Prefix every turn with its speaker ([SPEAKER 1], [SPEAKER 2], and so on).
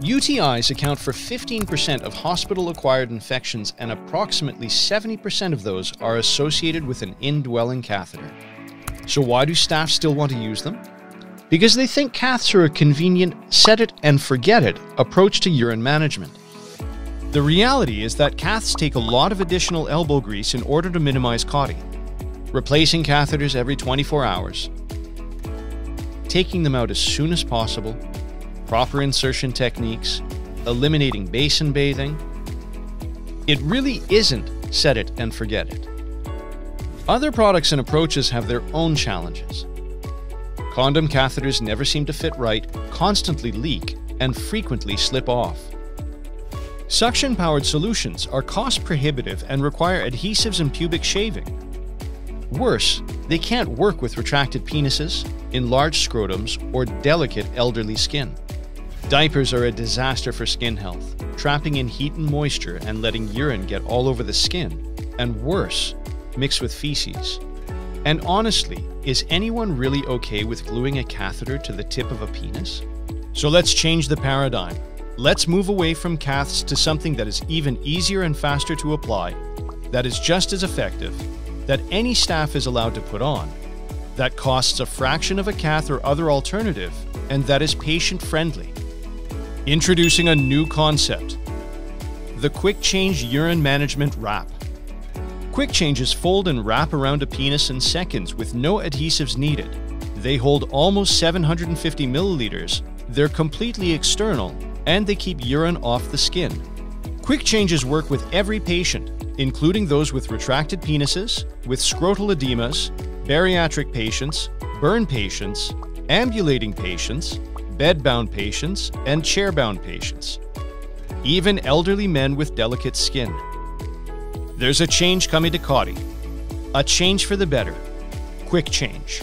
[SPEAKER 1] UTIs account for 15% of hospital acquired infections, and approximately 70% of those are associated with an indwelling catheter. So, why do staff still want to use them? Because they think caths are a convenient set it and forget it approach to urine management. The reality is that caths take a lot of additional elbow grease in order to minimize clotting, replacing catheters every 24 hours, taking them out as soon as possible, proper insertion techniques, eliminating basin bathing. It really isn't set it and forget it. Other products and approaches have their own challenges. Condom catheters never seem to fit right, constantly leak, and frequently slip off. Suction powered solutions are cost prohibitive and require adhesives and pubic shaving. Worse, they can't work with retracted penises, enlarged scrotums, or delicate elderly skin. Diapers are a disaster for skin health, trapping in heat and moisture and letting urine get all over the skin, and worse, mixed with feces. And honestly, is anyone really okay with gluing a catheter to the tip of a penis? So let's change the paradigm. Let's move away from caths to something that is even easier and faster to apply, that is just as effective, that any staff is allowed to put on, that costs a fraction of a cath or other alternative, and that is patient friendly. Introducing a new concept the Quick Change Urine Management Wrap. Quick changes fold and wrap around a penis in seconds with no adhesives needed. They hold almost 750 milliliters, they're completely external, and they keep urine off the skin. Quick changes work with every patient, including those with retracted penises, with scrotal edemas, bariatric patients, burn patients, ambulating patients, bedbound patients, and chairbound patients. Even elderly men with delicate skin. There's a change coming to CAUTI. A change for the better. Quick change.